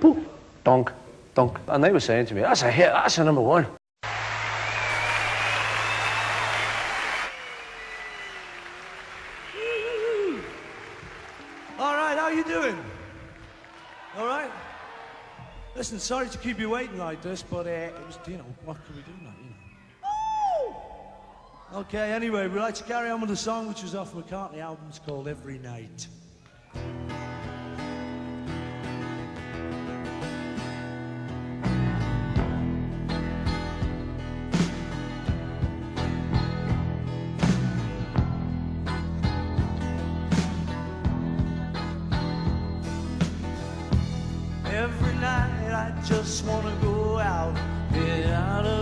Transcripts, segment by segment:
Boop, donk, donk. And they were saying to me, that's a hit, that's a number one. All right, how you doing? All right. Listen, sorry to keep you waiting like this, but uh, it was, you know, what can we do now, you know? Okay, anyway, we'd like to carry on with the song which was off McCartney album. Called Every Night. Just wanna go out, get out of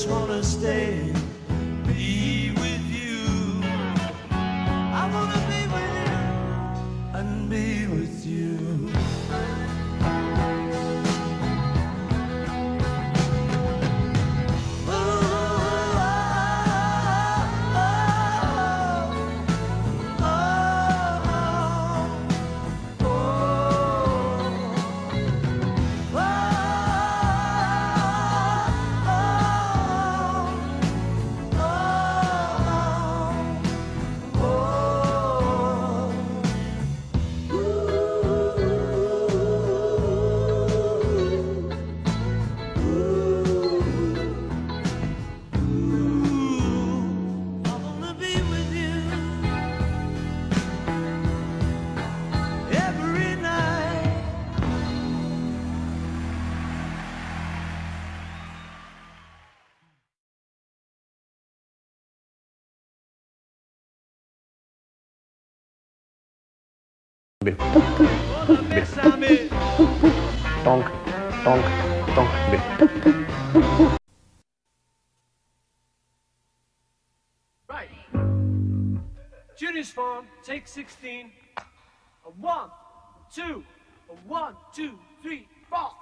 just wanna stay, be with you. I wanna be with you and be with you. Tonk, tonk, tonk. Right. Judy's form, take 16. A one, two, a one, two, three, four.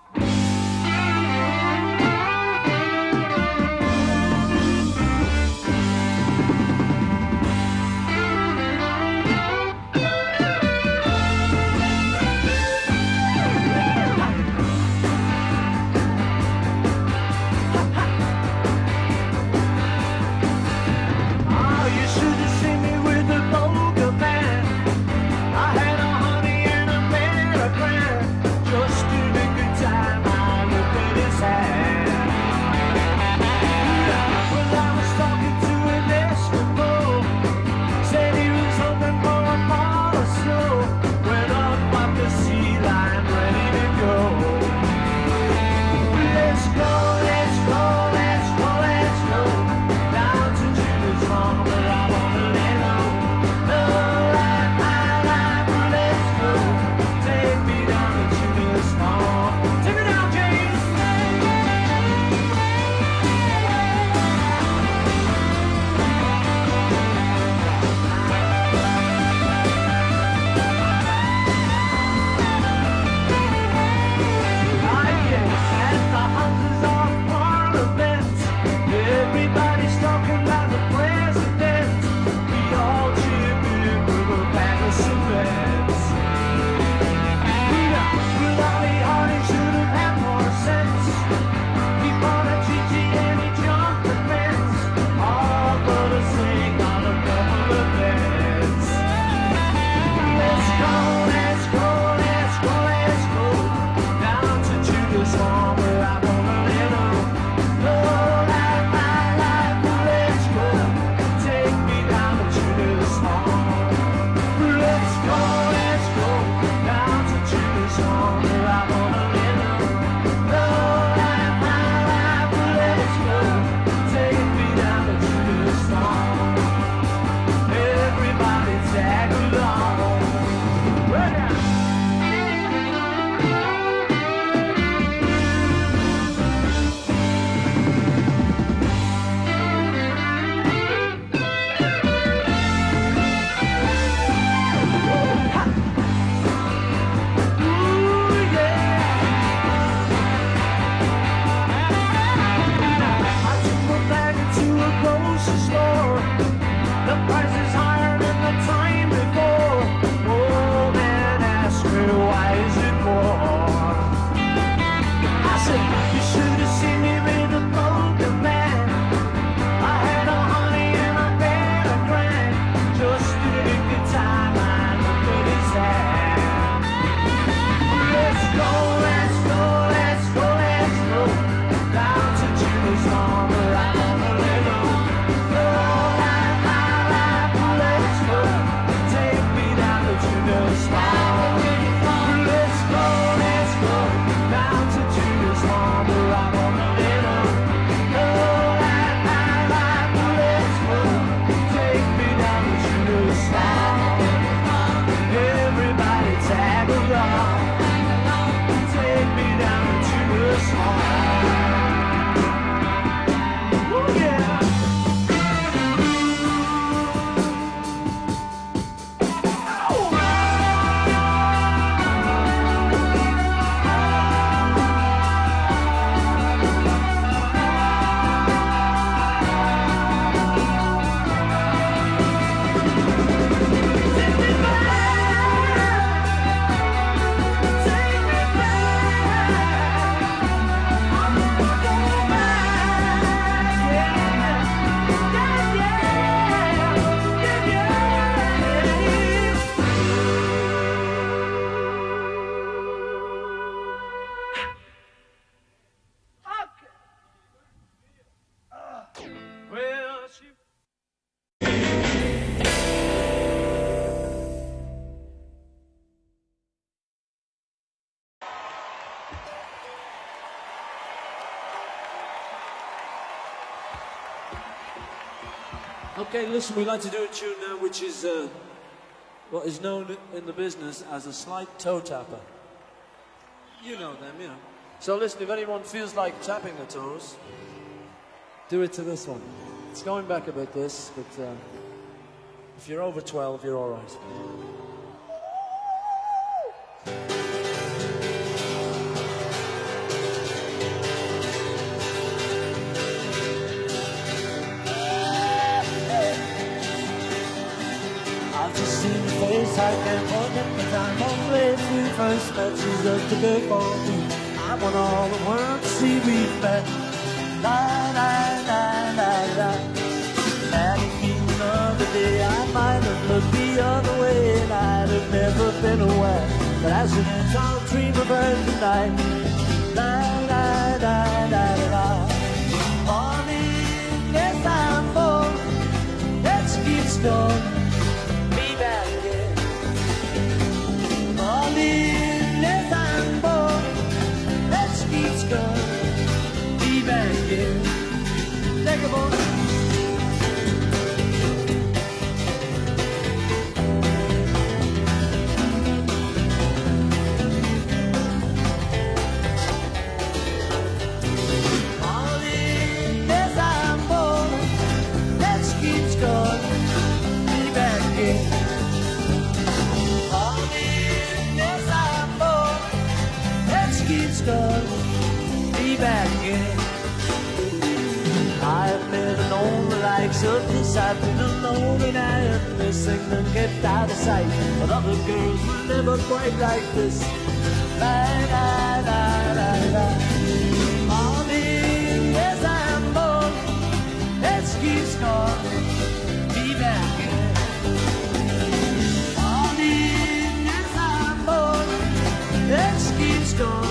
Okay, listen, we like to do a tune now which is uh, what is known in the business as a slight toe tapper. You know them, you know. So listen, if anyone feels like tapping the toes, do it to this one. It's going back a bit, this, but uh, if you're over 12, you're all right. Face, I can't forget the time or place we first. She's just a good me. I want all the world to see we met. La la la la la. Had it another day, I might have looked the other way, and I'd have never been aware. But as an I'll dream of her tonight. La la la la la. Morning, yes I'm born. Let's keep going I've been alone and I am missing and kept out of sight. But other girls were never quite like this. La la la la la. Morning born, let's keep score. Be back again. Morning as I'm born, let's keep score.